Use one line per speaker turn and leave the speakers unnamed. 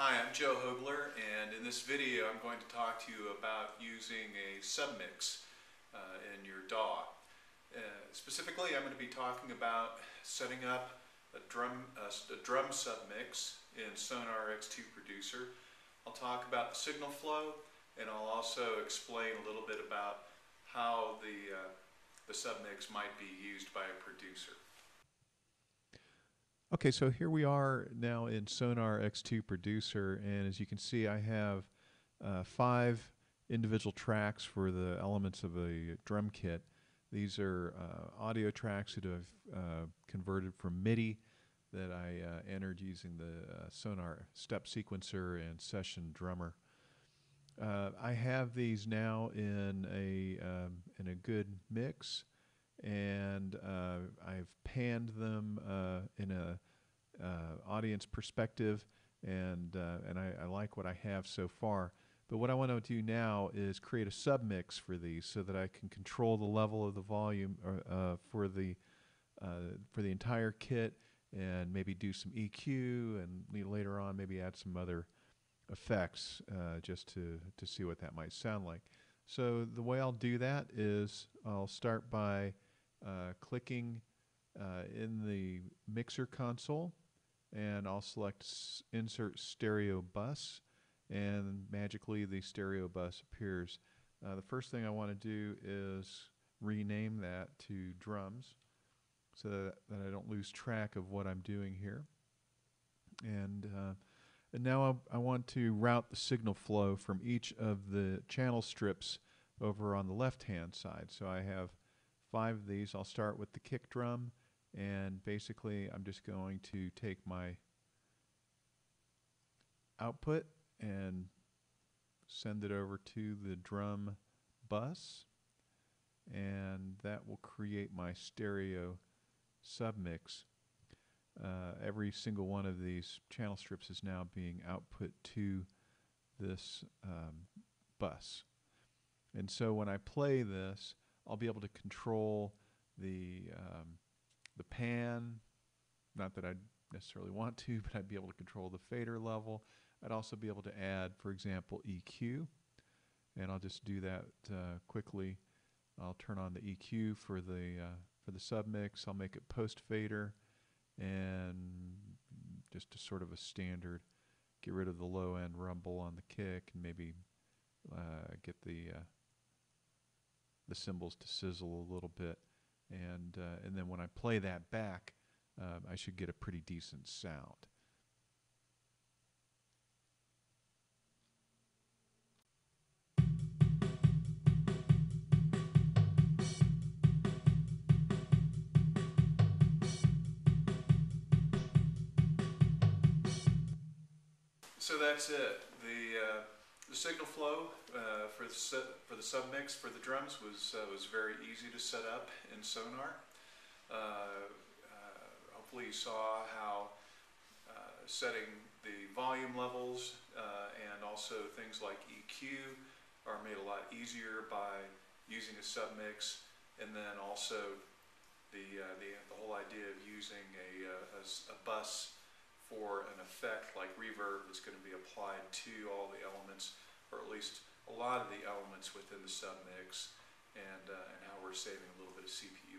Hi, I'm Joe Hogler, and in this video I'm going to talk to you about using a submix uh, in your DAW. Uh, specifically, I'm going to be talking about setting up a drum, uh, a drum submix in Sonar X2 Producer. I'll talk about the signal flow, and I'll also explain a little bit about how the, uh, the submix might be used by a producer.
Okay, so here we are now in Sonar X2 Producer, and as you can see, I have uh, five individual tracks for the elements of a drum kit. These are uh, audio tracks that I've uh, converted from MIDI that I uh, entered using the uh, Sonar step sequencer and session drummer. Uh, I have these now in a um, in a good mix and uh, I've panned them uh, in a audience perspective, and uh, and I, I, like what I have so far. But what I want to do now is create a submix for these, so that I can control the level of the volume uh, for the uh, for the entire kit, and maybe do some EQ, and later on maybe add some other effects just to to see what that might sound like. So the way I'll do that is I'll start by uh, clicking uh, in the mixer console and I'll select insert stereo bus and magically the stereo bus appears. Uh, the first thing I want to do is rename that to drums so that, that, I don't lose track of what I'm doing here. And, uh, and now I, I want to route the signal flow from each of the channel strips over on the left hand side. So I have five of these. I'll start with the kick drum and basically I'm just going to take my output and send it over to the drum bus and that will create my stereo submix. Uh, every single one of these channel strips is now being output to this um, bus. And so when I play this, I'll be able to control the um, the pan. Not that I necessarily want to, but I'd be able to control the fader level. I'd also be able to add, for example, EQ, and I'll just do that uh, quickly. I'll turn on the EQ for the uh, for the submix. I'll make it post fader, and just a sort of a standard. Get rid of the low end rumble on the kick, and maybe uh, get the uh, the cymbals to sizzle a little bit. And, uh, and then when I play that back, uh, I should get a pretty decent sound.
So that's it. The uh, the signal flow uh, for the for the submix for the drums was uh, was very easy to set up in Sonar. Uh, uh, hopefully, you saw how uh, setting the volume levels and also things like EQ are made a lot easier by using a submix, and then also the the, the whole idea of using a, a, a bus for an effect like reverb that's going to be applied to all the elements, or at least a lot of the elements within the submix, and, uh, and how we're saving a little bit of CPU